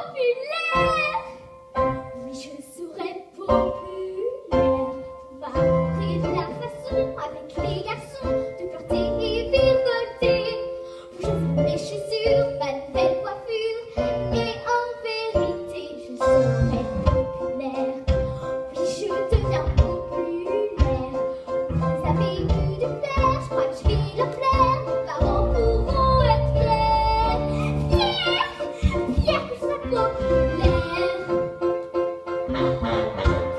Happy life! Música